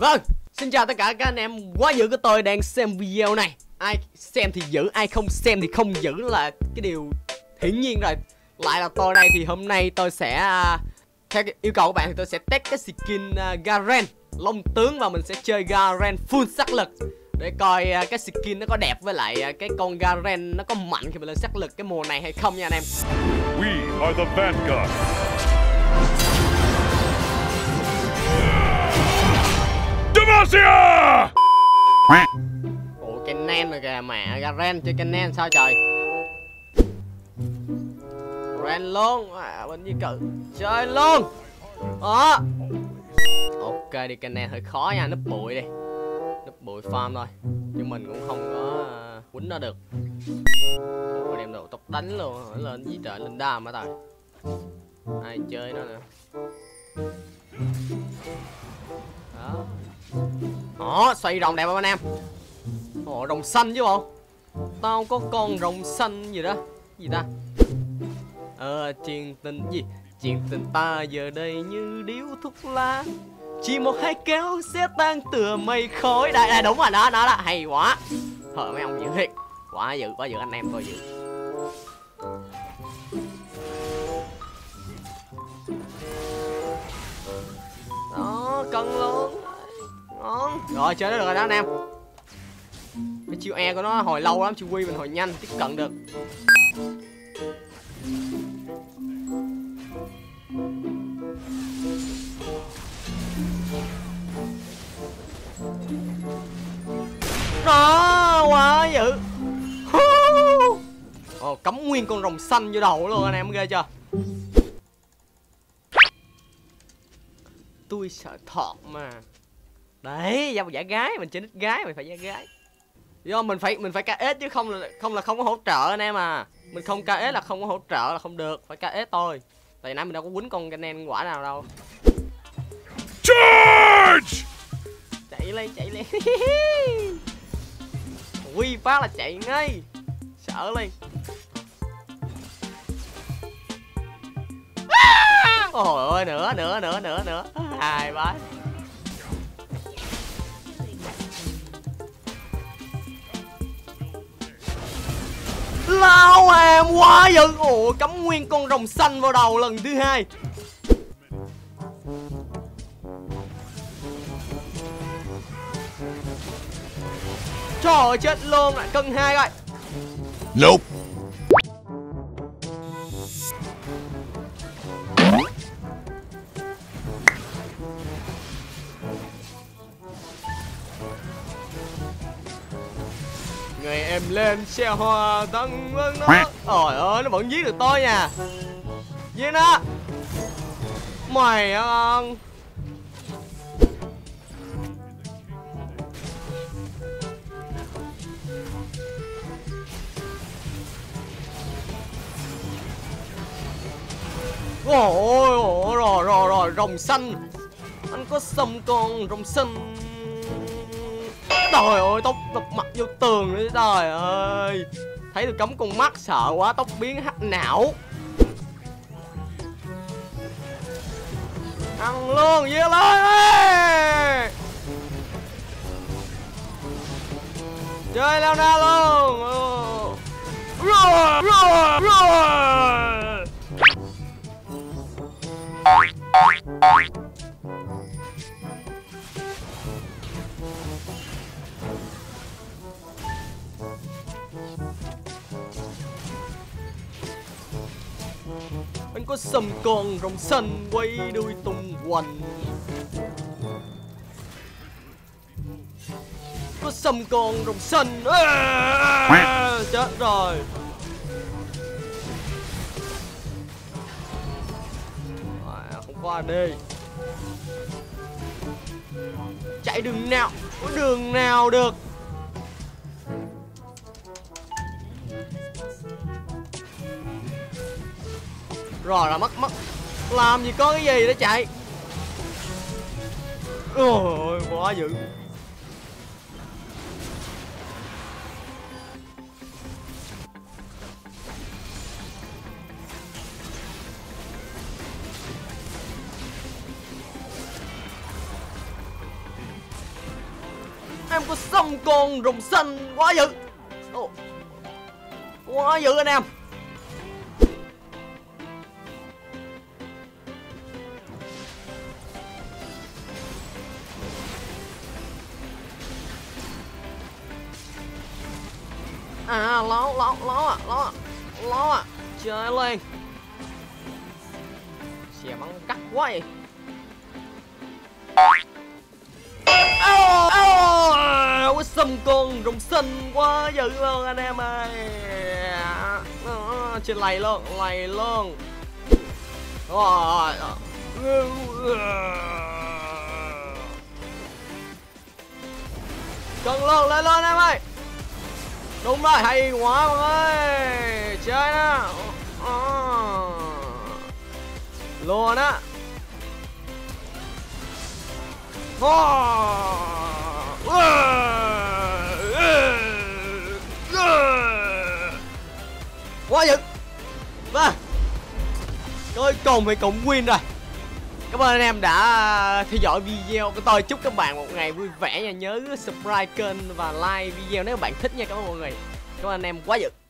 Vâng, xin chào tất cả các anh em quá dữ của tôi đang xem video này. Ai xem thì giữ, ai không xem thì không giữ là cái điều hiển nhiên rồi. Lại là tôi đây thì hôm nay tôi sẽ à, Theo yêu cầu của bạn thì tôi sẽ test cái skin à, Garen. Long tướng và mình sẽ chơi Garen full sắc lực. Để coi à, cái skin nó có đẹp với lại cái con Garen nó có mạnh khi mình lên sắc lực cái mùa này hay không nha anh em. We are the Vanguard. Asia! Ủa cái rồi kìa mẹ Garen chơi cái sao trời? Ren luôn à, bên gì cự. Chơi luôn! Đó ok đi cái hơi khó nha nấp bụi đi. Nấp bụi farm thôi chứ mình cũng không có uh, quýnh nó được. Ủa, đem đồ tóc đánh luôn lên gì trời lên đam hả tài ai chơi nó nữa đó. Đó, xoay rồng đẹp không anh em? Ồ, rồng xanh chứ bộ. Tao có con rồng xanh gì đó. Gì ta? Ờ chuyện tình gì? Chuyện tình ta giờ đây như điếu thuốc lá. Chỉ một hai kéo sẽ tan tựa mây khói. Đây đây, đúng rồi, đó đó đó. Hay quá. Thôi mấy ông dữ thiệt. Quá dữ quá dữ, anh em coi dữ. Cân luôn. Ngon. Rồi chơi nó được rồi đó anh em. Cái chiêu e của nó hồi lâu lắm chiêu quy mình hồi nhanh tiếp cận được. Đó quá dữ Ồ, cấm nguyên con rồng xanh vô đầu luôn anh em ghê chưa? Tôi sợ thọt mà. Đấy giao giả gái mình chơi nít gái mình phải giả gái. Do mình phải mình phải KS chứ không là không là không có hỗ trợ anh em à. Mình không KS là không có hỗ trợ là không được phải KS thôi tại nãy mình đâu có quýnh con ganen quả nào đâu. Charge! chạy lên chạy lên. Quy phát là chạy ngay. Sợ lên ôi ôi nữa nữa nữa nữa nữa. Hai ba. Lao em quá dữ ồ, cắm nguyên con rồng xanh vào đầu lần thứ hai. Trời ơi, chết luôn. Lại cân hai rồi. Nope. Ngày em lên xe hoa tăng vân nó Trời ơi nó vẫn giết được tôi nha. Giết nó Mày ăn Ôi ôi rồi rồi rồi rồng xanh. Anh có xâm con rồng xanh Trời ơi, tóc đập mặt vô tường nữa trời ơi. Thấy được cấm con mắt sợ quá, tóc biến hắc não. Ăn luôn, dưa lên Chơi leo Anh có sầm con rồng xanh quay đuôi tung hoành. Có sầm con rồng xanh. À, Chết rồi. À, Không qua đi. Chạy đường nào Có đường nào được? Rồi, là mất mất. Làm gì có cái gì để chạy. Ôi, quá dữ. Em có sông con rồng xanh, quá dữ. Quá dữ anh em. À ló ló ló à ló à ló à. Chơi lên xè bắn cắt quá vậy. Ôi xâm con rồng xanh quá dữ luôn anh em ơi. Ờ, Đó, Trên lầy luôn, lầy luôn. Rồi Cần luôn, lên lên em ơi. Đúng rồi, hay quá mọi ơi. Chơi đó Ờ. Luôn á. Ờ. Ờ. Ờ. Quá dữ ba. Cuối cùng thì cũng win rồi cảm ơn anh em đã à, theo dõi video. Của tôi chúc các bạn một ngày vui vẻ nha. Nhớ subscribe kênh và like video nếu các bạn thích nha. Cảm ơn mọi người. Cảm ơn anh em quá dữ